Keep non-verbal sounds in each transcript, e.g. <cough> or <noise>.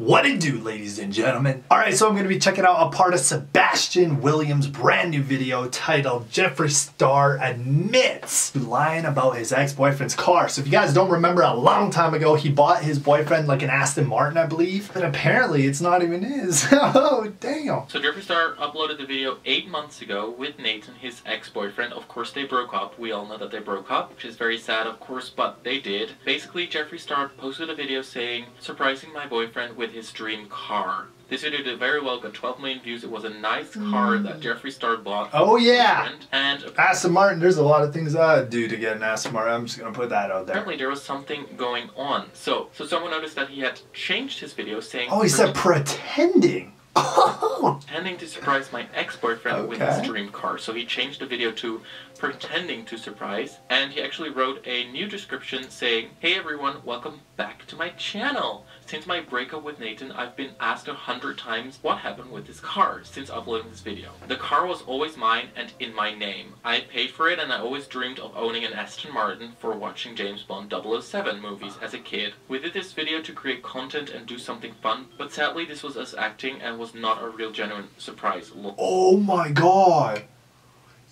What it do, ladies and gentlemen? Alright, so I'm to be checking out a part of Sebastian Williams' brand new video titled Jeffree Star Admits Lying About His Ex-Boyfriend's Car. So if you guys don't remember, a long time ago, he bought his boyfriend like an Aston Martin, I believe. But apparently, it's not even his. <laughs> oh, damn. So Jeffree Star uploaded the video eight months ago with Nathan, his ex-boyfriend. Of course, they broke up. We all know that they broke up, which is very sad, of course, but they did. Basically, Jeffree Star posted a video saying, surprising my boyfriend with his dream car. This video did very well, got 12 million views. It was a nice car that mm. Jeffree Star bought. Oh, yeah. And Aston Martin, there's a lot of things I'd do to get an Aston Martin. I'm just going to put that out there. apparently there was something going on. So, so someone noticed that he had changed his video saying... Oh, he said pretending. <laughs> Oh. Pretending to surprise my ex-boyfriend with his dream car. So he changed the video to pretending to surprise, and he actually wrote a new description saying, "Hey everyone, welcome back to my channel. Since my breakup with Nathan, I've been asked a hundred times what happened with his car since uploading this video. The car was always mine and in my name. I paid for it, and I always dreamed of owning an Aston Martin for watching James Bond 007 movies as a kid. We did this video to create content and do something fun, but sadly this was us acting and was not a real genuine surprise. Look. Oh my god.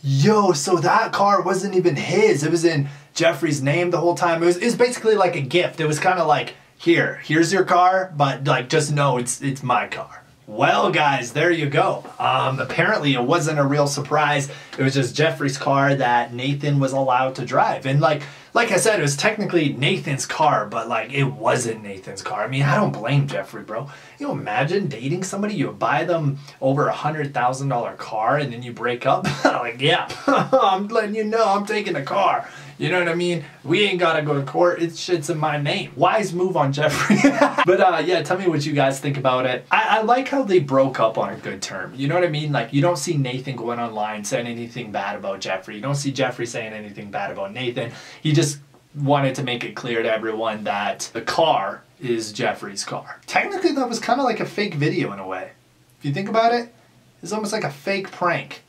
Yo, so that car wasn't even his. It was in Jeffree's name the whole time. It was, it was basically like a gift. It was kind of like, here, here's your car, but like just know it's it's my car. Well, guys, there you go. Um, apparently, it wasn't a real surprise. It was just Jeffree's car that Nathan was allowed to drive, and like, like I said, it was technically Nathan's car, but like, it wasn't Nathan's car. I mean, I don't blame Jeffree, bro. You imagine dating somebody, you buy them over a hundred thousand dollar car, and then you break up. <laughs> like, yeah, <laughs> I'm letting you know I'm taking the car. You know what I mean? We ain't gotta go to court. It's shit's in my name. Wise move on Jeffree. <laughs> but uh, yeah, tell me what you guys think about it. I, I like how they broke up on a good term. You know what I mean? Like you don't see Nathan going online saying anything bad about Jeffree. You don't see Jeffree saying anything bad about Nathan. He just wanted to make it clear to everyone that the car is Jeffree's car. Technically, that was kind of like a fake video in a way. If you think about it, it's almost like a fake prank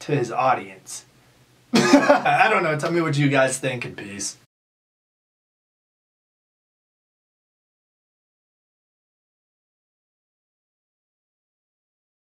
to his audience. <laughs> I don't know. Tell me what you guys think in peace.